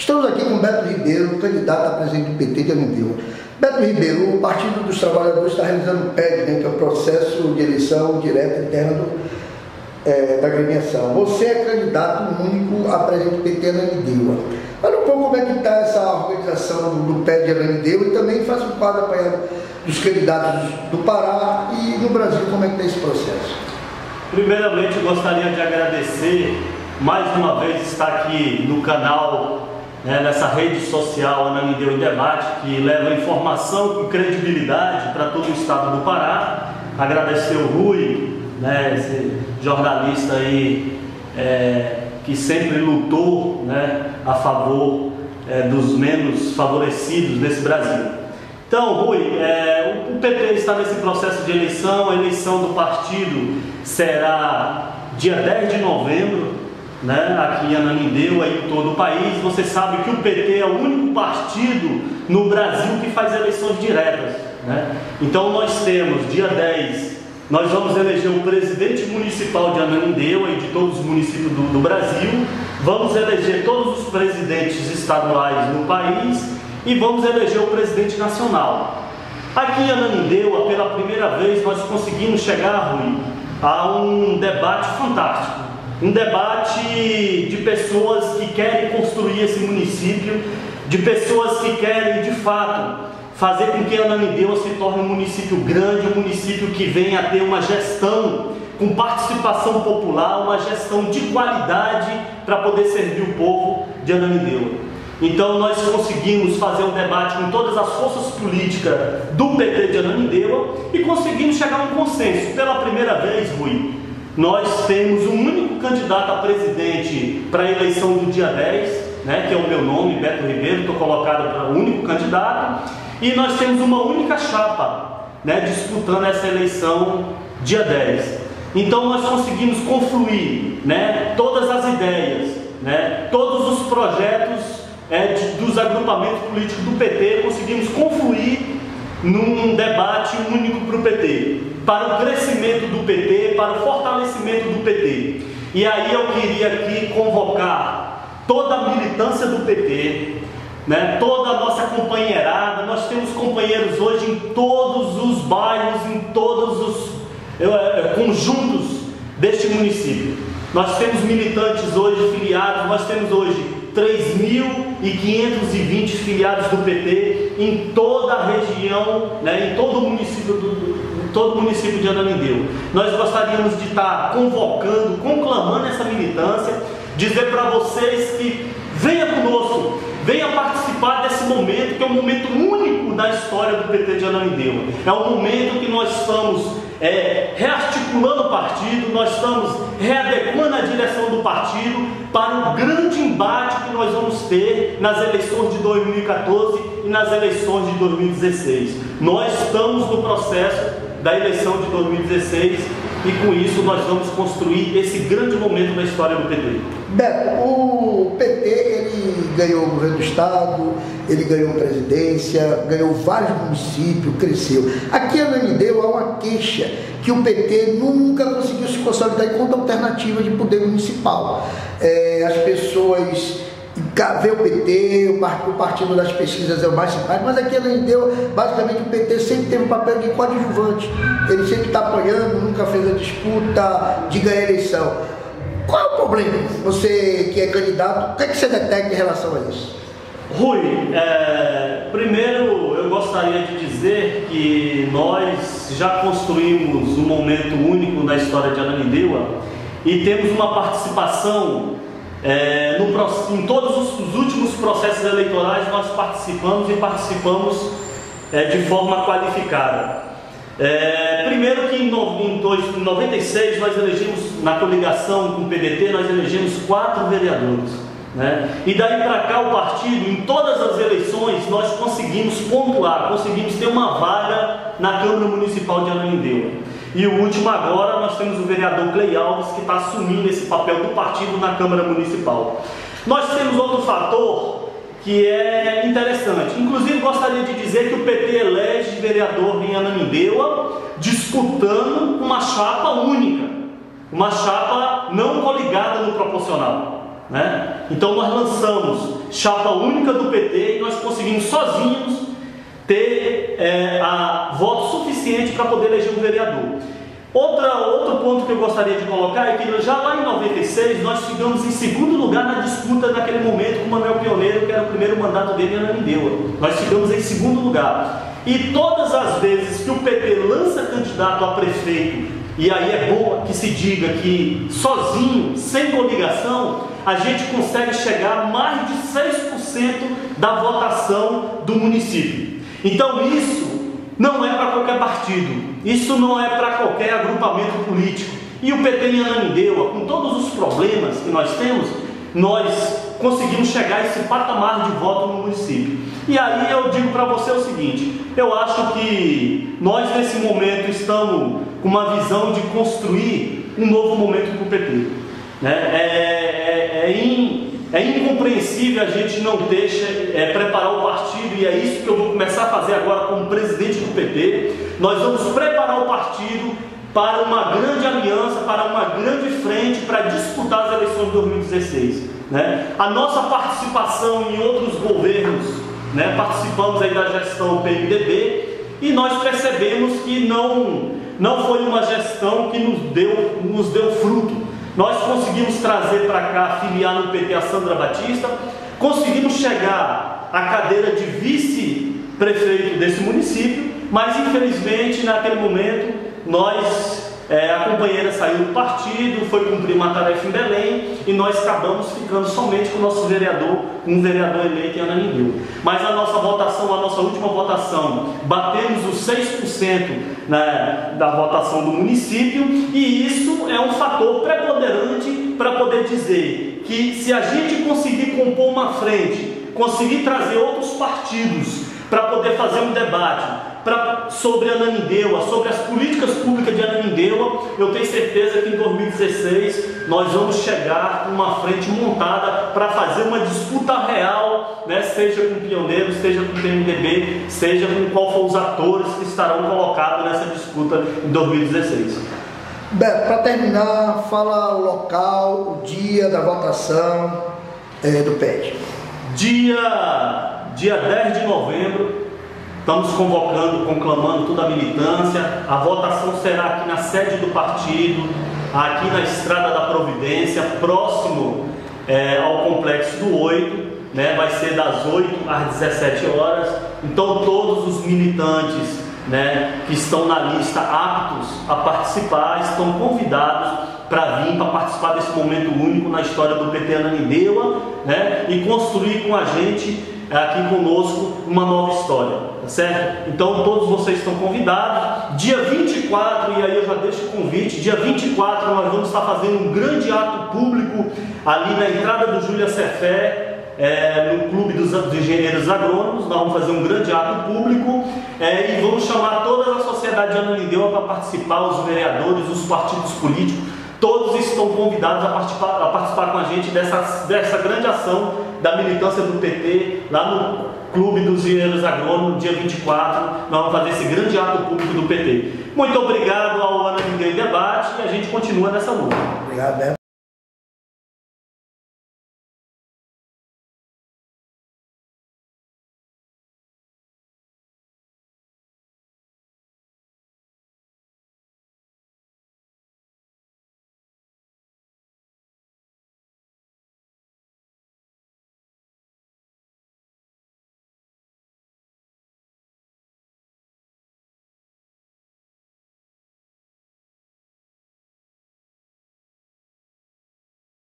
Estamos aqui com Beto Ribeiro, candidato a presidente do PT de Ananindeua. Beto Ribeiro, o Partido dos Trabalhadores está realizando o PED, né, que é o processo de eleição direta interna do, é, da agremiação. Você é candidato único a presidente do PT na Ananindeua. Fala um pouco como é que está essa organização do, do PED de Ananindeua e também faça um quadro apanhado dos candidatos do Pará e no Brasil, como é que está esse processo. Primeiramente, eu gostaria de agradecer mais uma vez estar aqui no canal, né, nessa rede social Ananideu em Debate, que leva informação e credibilidade para todo o estado do Pará. Agradecer o Rui, né, esse jornalista aí é, que sempre lutou né, a favor é, dos menos favorecidos nesse Brasil. Então, Rui, é, o PT está nesse processo de eleição, a eleição do partido será dia 10 de novembro, né, aqui em Ananindeua e em todo o país. Você sabe que o PT é o único partido no Brasil que faz eleições diretas. Né? Então nós temos, dia 10, nós vamos eleger o presidente municipal de Ananindeua e de todos os municípios do, do Brasil, vamos eleger todos os presidentes estaduais no país e vamos eleger o presidente nacional. Aqui em Ananindeua, pela primeira vez, nós conseguimos chegar, Rui, a um debate fantástico um debate de pessoas que querem construir esse município, de pessoas que querem de fato fazer com que Ananindeua se torne um município grande, um município que venha a ter uma gestão com participação popular, uma gestão de qualidade para poder servir o povo de Ananindeua. Então nós conseguimos fazer um debate com todas as forças políticas do PT de Ananindeua e conseguimos chegar a um consenso. Pela primeira vez, Rui, nós temos um candidato a presidente para a eleição do dia 10, né, que é o meu nome, Beto Ribeiro, estou colocado para o único candidato, e nós temos uma única chapa né, disputando essa eleição dia 10. Então nós conseguimos confluir né, todas as ideias, né, todos os projetos é, de, dos agrupamentos políticos do PT, conseguimos confluir num debate único para o PT para o crescimento do PT, para o fortalecimento do PT. E aí eu queria aqui convocar toda a militância do PT, né, toda a nossa companheirada. Nós temos companheiros hoje em todos os bairros, em todos os é, conjuntos deste município. Nós temos militantes hoje filiados, nós temos hoje 3.520 filiados do PT em toda a região, né, em todo o município do, todo o município de Ananindeua. Nós gostaríamos de estar convocando, conclamando essa militância, dizer para vocês que venha conosco, venha participar desse momento, que é um momento único da história do PT de Ananindeua. É um momento que nós estamos é, rearticulando o partido, nós estamos readequando a direção do partido para o grande embate que nós vamos ter nas eleições de 2014 e nas eleições de 2016. Nós estamos no processo da eleição de 2016 e com isso nós vamos construir esse grande momento da história do PT. Beto, o PT ele ganhou o governo do estado, ele ganhou presidência, ganhou vários municípios, cresceu. Aqui em Ananideu há uma queixa que o PT nunca conseguiu se consolidar enquanto alternativa de poder municipal. É, as pessoas ver o PT, o Partido das Pesquisas é o mais simpático, mas aqui ele deu, basicamente o PT sempre teve um papel de coadjuvante. Ele sempre está apoiando, nunca fez a disputa de ganhar a eleição. Qual é o problema? Você que é candidato, o que, é que você detecta em relação a isso? Rui, é, primeiro eu gostaria de dizer que nós já construímos um momento único na história de Ananindeua e temos uma participação é, no, em todos os, os, últimos processos eleitorais nós participamos e participamos é, de forma qualificada. É, primeiro que em, no, em, em 96 nós elegemos, na coligação com o PDT, nós elegemos quatro vereadores. Né? E daí para cá o partido, em todas as eleições, nós conseguimos pontuar, conseguimos ter uma vaga na Câmara Municipal de Ananindeua. E o último agora, nós temos o vereador Clay Alves, que está assumindo esse papel do partido na Câmara Municipal. Nós temos outro fator que é interessante. Inclusive, gostaria de dizer que o PT elege vereador em Ananindeua disputando uma chapa única, uma chapa não coligada no proporcional. Né? Então nós lançamos chapa única do PT e nós conseguimos sozinhos ter é, a voto suficiente para poder eleger um vereador. Outra, outro ponto que eu gostaria de colocar é que já lá em 96 nós ficamos em segundo lugar na disputa naquele momento com o Manuel Pioneiro, que era o primeiro mandato dele em Ananindeua. Nós ficamos em segundo lugar. E todas as vezes que o PT lança candidato a prefeito, e aí é bom que se diga que sozinho, sem coligação, a gente consegue chegar a mais de 6% da votação do município. Então isso não é para qualquer partido, isso não é para qualquer agrupamento político. E o PT em Ananindeua, com todos os problemas que nós temos, nós conseguimos chegar a esse patamar de voto no município. E aí eu digo para você o seguinte: eu acho que nós nesse momento estamos com uma visão de construir um novo momento para o PT. Né? É, é, é in, é incompreensível a gente não deixa é, preparar o partido, e é isso que eu vou começar a fazer agora como presidente do PT. Nós vamos preparar o partido para uma grande aliança, para uma grande frente para disputar as eleições de 2016. Né? A nossa participação em outros governos, né? participamos aí da gestão PMDB e nós percebemos que não, não foi uma gestão que nos deu, nos deu fruto. Nós conseguimos trazer para cá, filiar no PT a Sandra Batista, conseguimos chegar à cadeira de vice-prefeito desse município, mas infelizmente naquele momento nós é, a companheira saiu do partido, foi cumprir uma tarefa em Belém e nós acabamos ficando somente com o nosso vereador, um vereador eleito em Ananindeua. Mas a nossa votação, a nossa última votação, batemos os 6% né, da votação do município e isso é um fator preponderante para poder dizer que se a gente conseguir compor uma frente, conseguir trazer outros partidos para poder fazer um debate, pra, sobre Ananindeua, sobre as políticas públicas de Ananindeua, eu tenho certeza que em 2016 nós vamos chegar com uma frente montada para fazer uma disputa real, né, seja com pioneiros, seja com o PMDB, seja com qual for os atores que estarão colocados nessa disputa em 2016. Para terminar, fala o local, o dia da votação é, do PED. Dia, dia 10 de novembro, Estamos convocando, conclamando toda a militância. A votação será aqui na sede do partido, aqui na Estrada da Providência, próximo é, ao Complexo do 8. Né? Vai ser das 8 às 17 horas. Então, todos os militantes né, que estão na lista aptos a participar estão convidados para vir, para participar desse momento único na história do PT Ananindeua né, e construir com a gente aqui conosco uma nova história, tá certo? Então todos vocês estão convidados. Dia 24, e aí eu já deixo o convite, dia 24 nós vamos estar fazendo um grande ato público ali na entrada do Júlia Cefé, é, no Clube dos, Engenheiros Agrônomos, nós vamos fazer um grande ato público é, e vamos chamar toda a sociedade de para participar, os vereadores, os partidos políticos, todos estão convidados a participar, a participar com a gente dessa, dessa grande ação da militância do PT lá no Clube dos Engenheiros Agrônomos, dia 24. Nós vamos fazer esse grande ato público do PT. Muito obrigado ao Ana Ninguém Debate e a gente continua nessa luta. Obrigado, Beto.